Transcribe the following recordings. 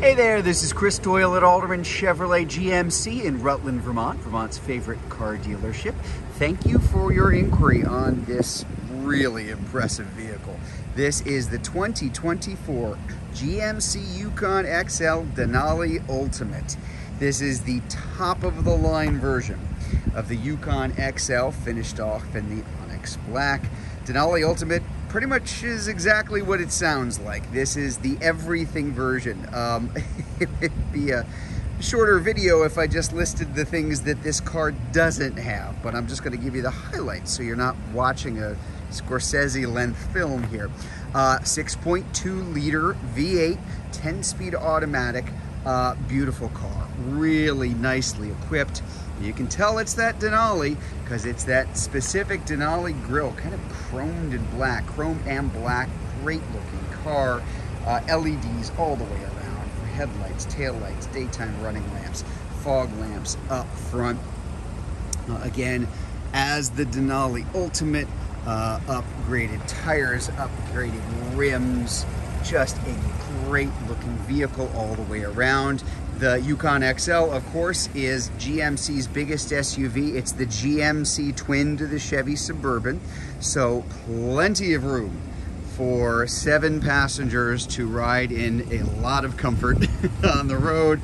Hey there, this is Chris Doyle at Alderman Chevrolet GMC in Rutland, Vermont, Vermont's favorite car dealership. Thank you for your inquiry on this really impressive vehicle. This is the 2024 GMC Yukon XL Denali Ultimate. This is the top of the line version of the Yukon XL finished off in the Onyx Black. Denali Ultimate pretty much is exactly what it sounds like. This is the everything version. Um, it'd be a shorter video if I just listed the things that this car doesn't have, but I'm just gonna give you the highlights so you're not watching a Scorsese length film here. Uh, 6.2 liter V8, 10 speed automatic, uh, beautiful car, really nicely equipped. You can tell it's that Denali because it's that specific Denali grill, kind of chromed in black, chrome and black, great looking car. Uh, LEDs all the way around headlights, tail lights, daytime running lamps, fog lamps up front. Uh, again, as the Denali Ultimate, uh, upgraded tires, upgraded rims, just a great looking vehicle all the way around. The Yukon XL, of course, is GMC's biggest SUV. It's the GMC twin to the Chevy Suburban. So plenty of room for seven passengers to ride in a lot of comfort on the road.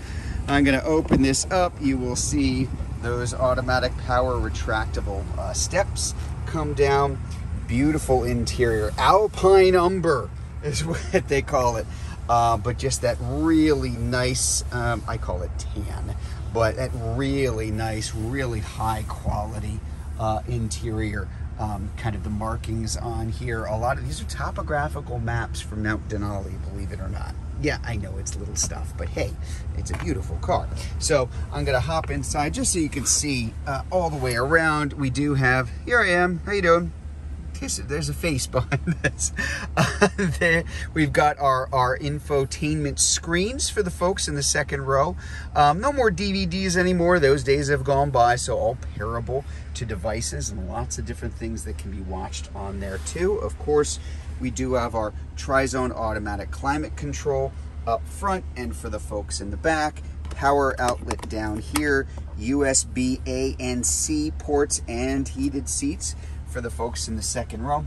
I'm gonna open this up. You will see those automatic power retractable uh, steps come down. Beautiful interior. Alpine Umber is what they call it uh, but just that really nice, um, I call it tan, but that really nice, really high quality uh, interior. Um, kind of the markings on here. A lot of these are topographical maps from Mount Denali, believe it or not. Yeah, I know it's little stuff, but hey, it's a beautiful car. So I'm gonna hop inside just so you can see uh, all the way around. We do have, here I am, how you doing? There's a face behind this. Uh, there, we've got our, our infotainment screens for the folks in the second row. Um, no more DVDs anymore. Those days have gone by, so all pairable to devices and lots of different things that can be watched on there too. Of course, we do have our tri-zone automatic climate control up front and for the folks in the back power outlet down here, USB A and C ports and heated seats for the folks in the second row.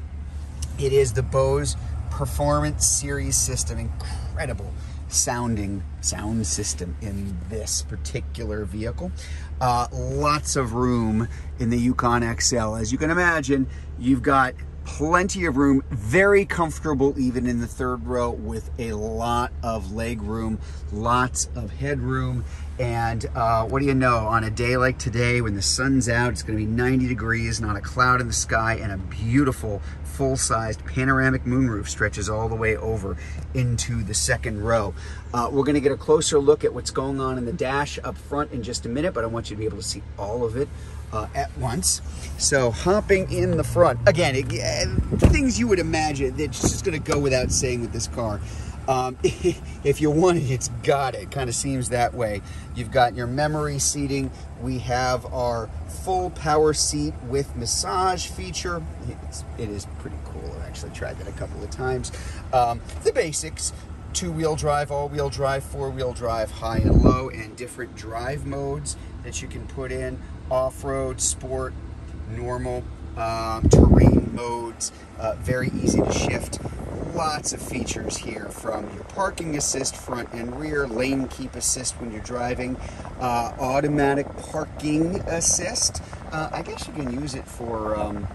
It is the Bose Performance Series system. Incredible sounding sound system in this particular vehicle. Uh, lots of room in the Yukon XL. As you can imagine, you've got plenty of room, very comfortable even in the third row with a lot of leg room, lots of headroom. And uh, what do you know, on a day like today when the sun's out, it's gonna be 90 degrees, not a cloud in the sky, and a beautiful full-sized panoramic moonroof stretches all the way over into the second row. Uh, we're gonna get a closer look at what's going on in the dash up front in just a minute, but I want you to be able to see all of it uh, at once. So hopping in the front, again, it, uh, things you would imagine that's just gonna go without saying with this car. Um, if you want it, it's got it. Kind of seems that way. You've got your memory seating. We have our full power seat with massage feature. It's, it is pretty cool. I've actually tried that a couple of times. Um, the basics, two-wheel drive, all-wheel drive, four-wheel drive, high and low, and different drive modes that you can put in. Off-road, sport, normal, um, terrain modes, uh, very easy to shift lots of features here from your parking assist front and rear, lane keep assist when you're driving, uh, automatic parking assist. Uh, I guess you can use it for um,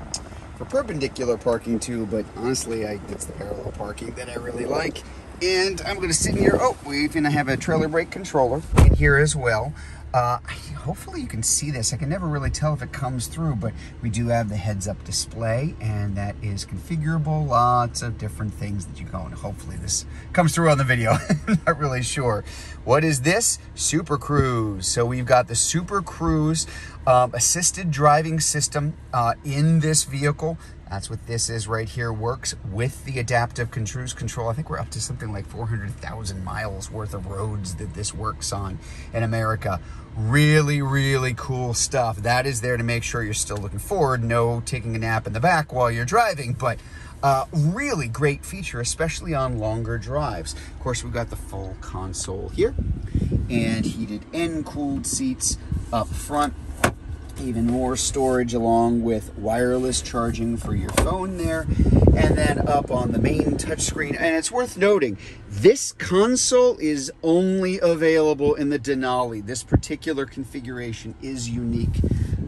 for perpendicular parking too, but honestly, I, it's the parallel parking that I really like. And I'm going to sit here. Oh, we even have a trailer brake controller in here as well. Uh, hopefully you can see this. I can never really tell if it comes through, but we do have the heads-up display, and that is configurable. Lots of different things that you go, and hopefully this comes through on the video. I'm not really sure. What is this? Super Cruise. So we've got the Super Cruise um, assisted driving system uh, in this vehicle. That's what this is right here. Works with the adaptive cruise control. I think we're up to something like 400,000 miles worth of roads that this works on in America. Really, really cool stuff. That is there to make sure you're still looking forward. No taking a nap in the back while you're driving, but Uh, really great feature, especially on longer drives. Of course, we've got the full console here and heated and cooled seats up front. Even more storage along with wireless charging for your phone there. And then up on the main touchscreen. And it's worth noting, this console is only available in the Denali. This particular configuration is unique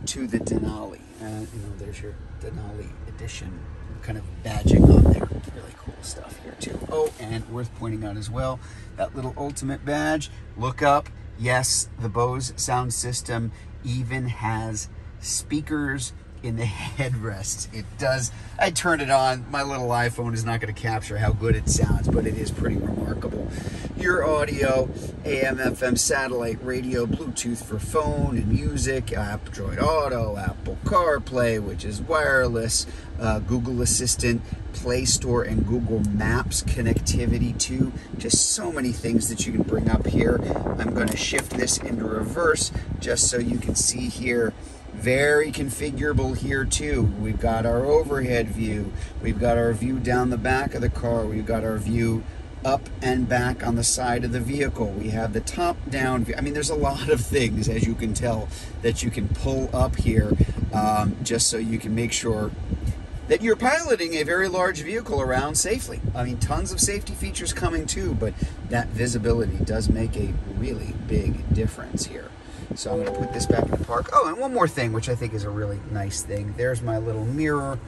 to the Denali. Uh, you know, there's your Denali edition kind of badging on there. Really cool stuff here too. Oh, and worth pointing out as well, that little ultimate badge. Look up. Yes, the Bose sound system even has speakers in the headrests. It does. I turned it on. My little iPhone is not going to capture how good it sounds, but it is pretty remarkable. Your audio, AM, FM, satellite, radio, Bluetooth for phone and music, Android Auto, Apple CarPlay, which is wireless, uh, Google Assistant, Play Store, and Google Maps connectivity too. Just so many things that you can bring up here. I'm going to shift this into reverse just so you can see here very configurable here too. We've got our overhead view. We've got our view down the back of the car. We've got our view up and back on the side of the vehicle. We have the top down view. I mean, there's a lot of things, as you can tell, that you can pull up here um, just so you can make sure that you're piloting a very large vehicle around safely. I mean, tons of safety features coming too, but that visibility does make a really big difference here. So I'm going to put this back in the park. Oh, and one more thing, which I think is a really nice thing. There's my little mirror,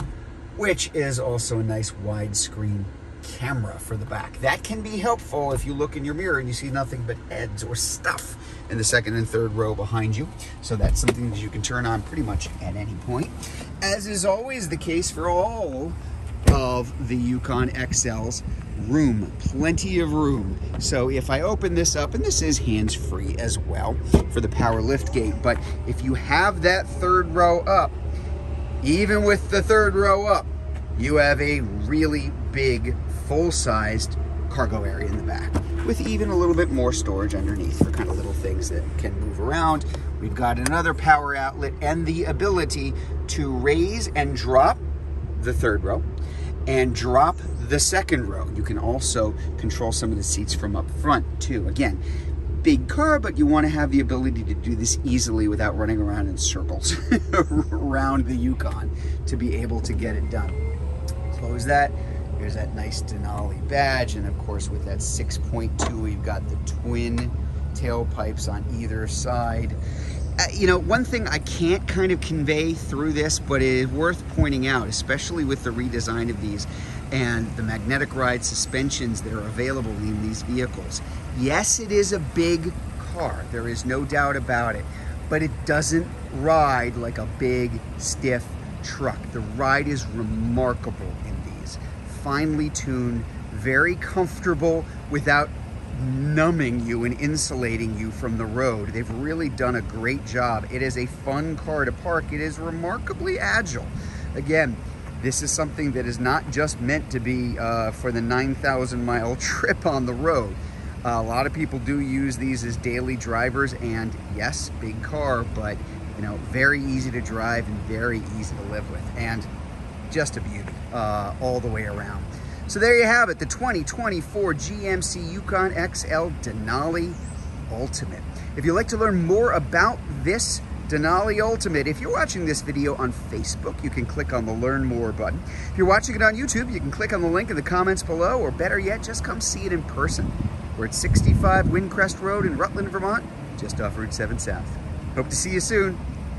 which is also a nice widescreen camera for the back. That can be helpful if you look in your mirror and you see nothing but heads or stuff in the second and third row behind you. So that's something that you can turn on pretty much at any point. As is always the case for all of the Yukon XLs, room, plenty of room. So if I open this up, and this is hands-free as well for the power lift gate, but if you have that third row up, even with the third row up, you have a really big, full-sized cargo area in the back with even a little bit more storage underneath for kind of little things that can move around. We've got another power outlet and the ability to raise and drop the third row and drop the second row. You can also control some of the seats from up front too. Again, big car, but you want to have the ability to do this easily without running around in circles around the Yukon to be able to get it done. Close that. Here's that nice Denali badge. And of course, with that 6.2, we've got the twin tailpipes on either side. Uh, you know, one thing I can't kind of convey through this, but it is worth pointing out, especially with the redesign of these and the magnetic ride suspensions that are available in these vehicles. Yes, it is a big car, there is no doubt about it, but it doesn't ride like a big, stiff truck. The ride is remarkable in these. Finely tuned, very comfortable without numbing you and insulating you from the road. They've really done a great job. It is a fun car to park. It is remarkably agile. Again, this is something that is not just meant to be uh, for the 9,000 mile trip on the road. Uh, a lot of people do use these as daily drivers and yes, big car, but you know, very easy to drive and very easy to live with and just a beauty uh, all the way around. So there you have it, the 2024 GMC Yukon XL Denali Ultimate. If you'd like to learn more about this Denali Ultimate, if you're watching this video on Facebook, you can click on the Learn More button. If you're watching it on YouTube, you can click on the link in the comments below, or better yet, just come see it in person. We're at 65 Windcrest Road in Rutland, Vermont, just off Route 7 South. Hope to see you soon.